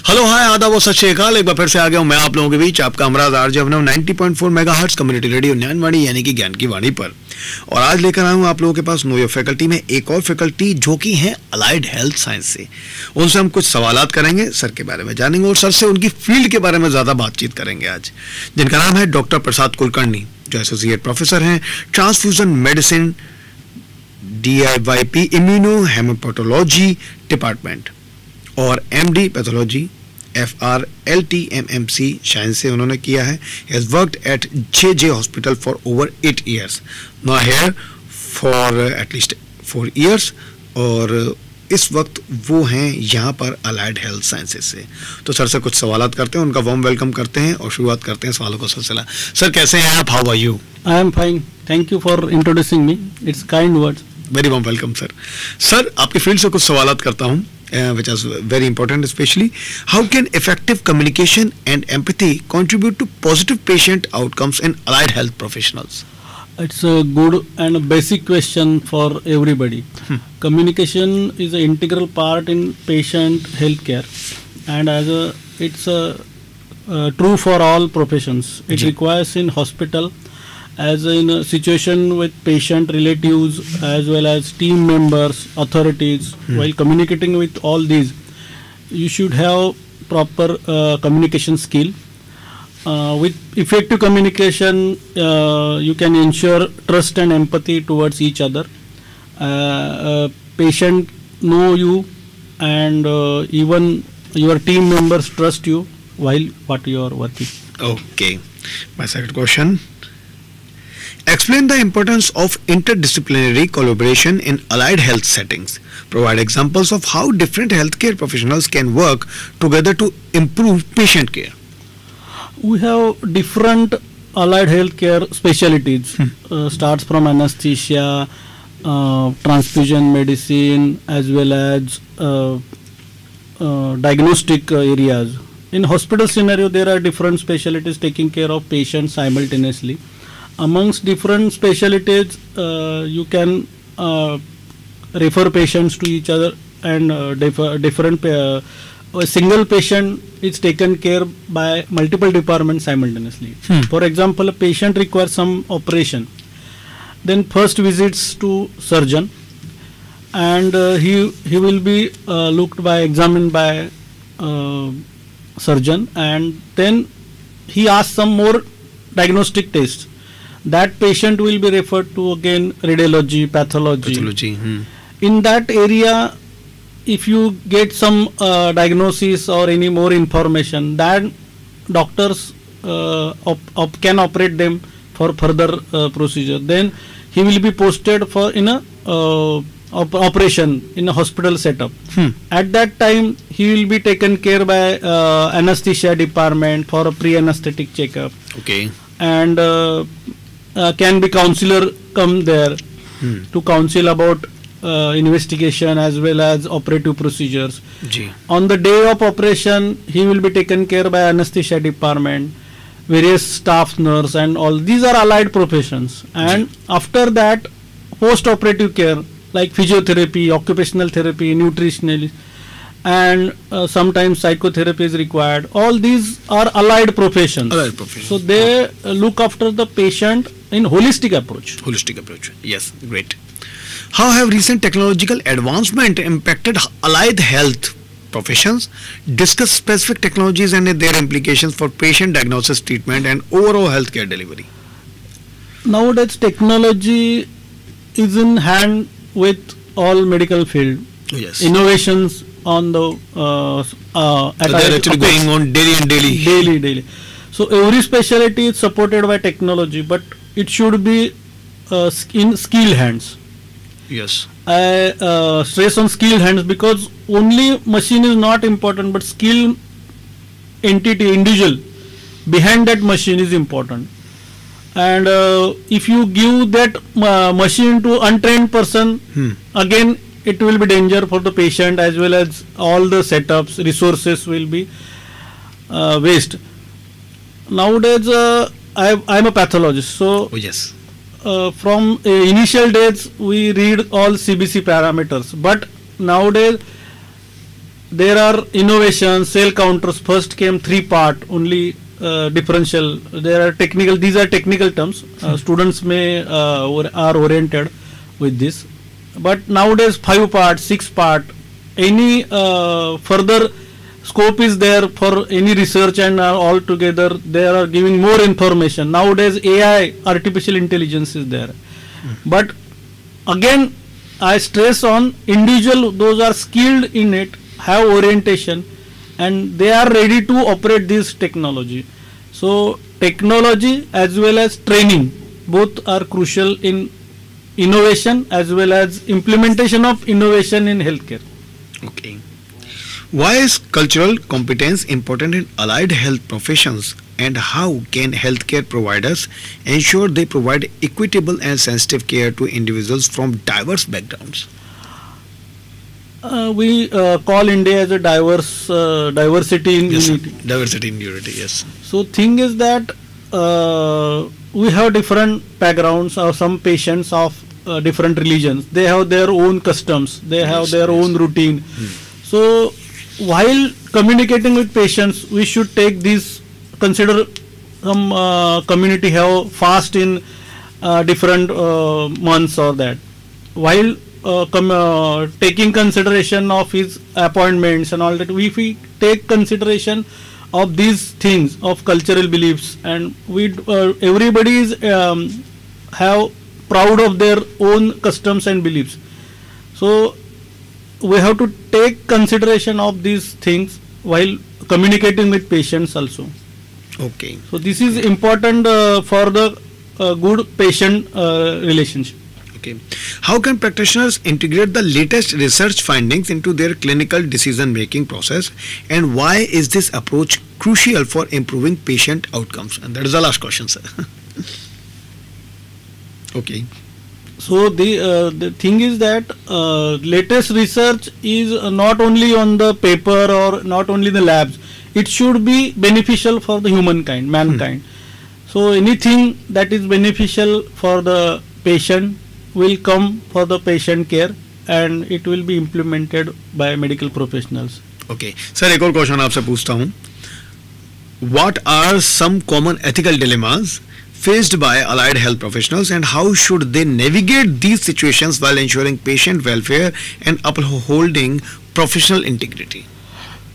Hello hi आदाब सत श्रीकाल। एक बार फिर से आ गया हूँ मैं आप लोगों के बीच, आपका अमराज RJ Abhinav 90.4 megahertz community radio Gyanvani यानी कि ज्ञान की वाणी पर। और आज लेकर आया हूँ आप लोगों के पास नो योर फैकल्टी में एक और फैकल्टी जो कि है अलाइड हेल्थ साइंस से। उनसे हम कुछ सवाल करेंगे, सर के बारे में जानेंगे और सर से उनकी फ़ील्ड के बारे में ज़्यादा बातचीत करेंगे आज। जिनका नाम है डॉक्टर प्रसाद कुलकर्णी, जो एसोसिएट प्रोफेसर हैं, transfusion medicine D I Y P immuno haematopathology department और MD pathology F R L T M M C Sion से उन्होंने किया है। Has worked at J J hospital for over eight years now here for at least four years और इस वक्त वो हैं यहाँ पर अलाइड हेल्थ साइंसेज से। तो सर से कुछ सवाल करते हैं उनका वार्म वेलकम करते हैं और शुरुआत करते हैं सवालों का सिलसिला। सर कैसे हैं आप? How are you I am fine. Thank you for introducing me. It's kind words. Very warm welcome sir sir आपकी फ़ील्ड से कुछ सवाल करता हूँ। Which is very important especially how can effective communication and empathy contribute to positive patient outcomes in allied health professionals It's a good and a basic question for everybody. Communication is an integral part in patient healthcare, and as a it's a uh, true for all professions. It Ji. requires in hospital, as in a situation with patient relatives as well as team members, authorities. While communicating with all these, you should have proper uh, communication skill. Uh, with effective communication, uh, you can ensure trust and empathy towards each other. Uh, uh, patient know you, and uh, even your team members trust you while what you are working. okay my second question explain the importance of interdisciplinary collaboration in allied health settings provide examples of how different healthcare professionals can work together to improve patient care We have different allied healthcare specialties. Uh, starts from anesthesia, uh, transfusion medicine, as well as uh, uh, diagnostic areas. In hospital scenario, there are different specialties taking care of patients simultaneously. Amongst different specialties, uh, you can uh, refer patients to each other and uh, differ, different uh, a single patient is taken care by multiple departments simultaneously. Hmm. For example, a patient requires some operation, then first visits to surgeon, and uh, he he will be uh, looked by examined by uh, surgeon, and then he asks some more diagnostic tests. That patient will be referred to again radiology, pathology. Pathology hmm. in that area if you get some uh, diagnosis or any more information then doctors uh, op- op- can operate them for further uh, procedure. Then he will be posted for in a uh, op- operation in a hospital setup. Hmm. at that time he will be taken care by uh, anesthesia department for a pre-anesthetic checkup. Okay. And uh, can be counselor come there hmm. to counsel about uh, investigation as well as operative procedures. जी On the day of operation, he will be taken care by anesthesia department, various staff nurse and all. These are allied professions. And after that, post-operative care like physiotherapy, occupational therapy, nutritional, and uh, sometimes psychotherapy is required. All these are allied professions. Allied professions. So they uh, look after the patient in holistic approach. holistic approach. Yes great. How have recent technological advancement impacted allied health professions? Discuss specific technologies and their implications for patient diagnosis treatment and overall healthcare delivery. Nowadays technology is in hand with all medical field. Yes. Innovations on the uh, uh, so they're actually going on daily and daily. Daily daily. So every specialty is supported by technology but it should be uh, in skilled hands yes I uh, stress on skilled hands because only machine is not important, but skill entity, individual behind that machine is important. And uh, if you give that uh, machine to untrained person, Hmm. again it will be danger for the patient as well as all the setups, resources will be uh, waste. Nowadays, uh, I I am a pathologist, so oh yes uh, from uh, initial days we read all CBC parameters, but nowadays there are innovations, cell counters. First came three part only uh, differential. There are technical. These are technical terms. Uh, students may uh, or- are oriented with this, but nowadays five part, six part. Any uh, further scope is there for any research and uh, all together they are giving more information. Nowadays AI, artificial intelligence is there, but again i stress on individual those are skilled in it have orientation and they are ready to operate this technology so technology as well as training both are crucial in innovation as well as implementation of innovation in healthcare Okay. Why is cultural competence important in allied health professions and how can healthcare providers ensure they provide equitable and sensitive care to individuals from diverse backgrounds? uh, we uh, call india as a diverse uh, diversity in Yes, unity diversity in unity, yes. So thing is that uh, we have different backgrounds or some patients of uh, different religions. They have their own customs. They have their yes. own routine. So while communicating with patients, we should take these consider some uh, community have fast in uh, different uh, months or that. While uh, uh, taking consideration of his appointments and all that, if we take consideration of these things of cultural beliefs and we uh, everybody is um, have proud of their own customs and beliefs so we have to take consideration of these things while communicating with patients also Okay. so this is important uh, for the uh, good patient uh, relationship Okay. How can practitioners integrate the latest research findings into their clinical decision making process and why is this approach crucial for improving patient outcomes? And that is the last question, sir. okay. So the uh, the thing is that uh, latest research is uh, not only on the paper or not only the labs. It should be beneficial for the humankind, mankind. Hmm. So anything that is beneficial for the patient will come for the patient care and it will be implemented by medical professionals. Okay sir एक और question आपसे पूछता हूँ what are some common ethical dilemmas faced by allied health professionals and how should they navigate these situations while ensuring patient welfare and upholding professional integrity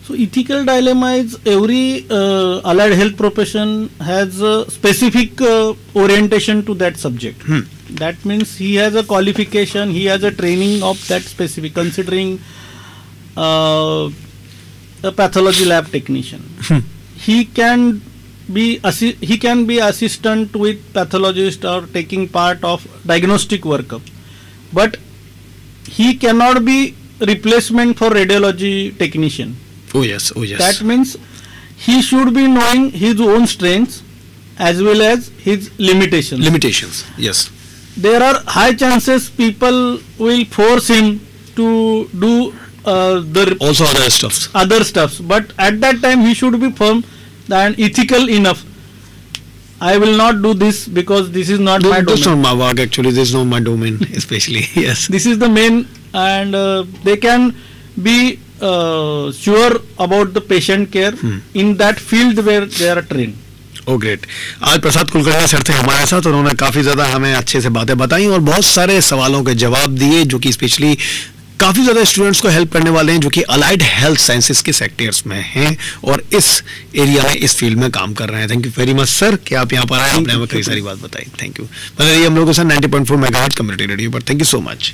So ethical dilemma is every uh, allied health profession has a specific uh, orientation to that subject. Hmm. That means he has a qualification, he has a training of that specific, considering uh, a pathology lab technician. Hmm. He can be assi- he can be assistant with pathologist or taking part of diagnostic workup, but he cannot be replacement for radiology technician. Oh yes oh yes. That means he should be knowing his own strengths as well as his limitations. limitations yes. There are high chances people will force him to do uh, the also other stuffs. other stuffs, but at that time he should be firm and ethical enough. I will not do this because this is not my that's domain. not my work actually this is not my domain especially yes This is the main, and uh, they can be uh, sure about the patient care Hmm. in that field where they are trained. Oh great आज Prasad Kulkarni sir थे हमारे साथ उन्होंने काफ़ी ज़्यादा हमें अच्छे से बातें बताई और बहुत सारे सवालों के जवाब दिए जो कि स्पेशली काफ़ी ज़्यादा स्टूडेंट्स को हेल्प करने वाले हैं जो कि अलाइड हेल्थ साइंसेस के सेक्टर्स में हैं और इस एरिया में, इस फ़ील्ड में काम कर रहे हैं। Thank you very much sir कि आप यहाँ पर आए। आपने हमें कई सारी बात बताई। थैंक यू मतलब ये हम लोगों के साथ 90.4 मेगाहर्ट्ज कम्युनिटी रेडियो पर। Thank you so much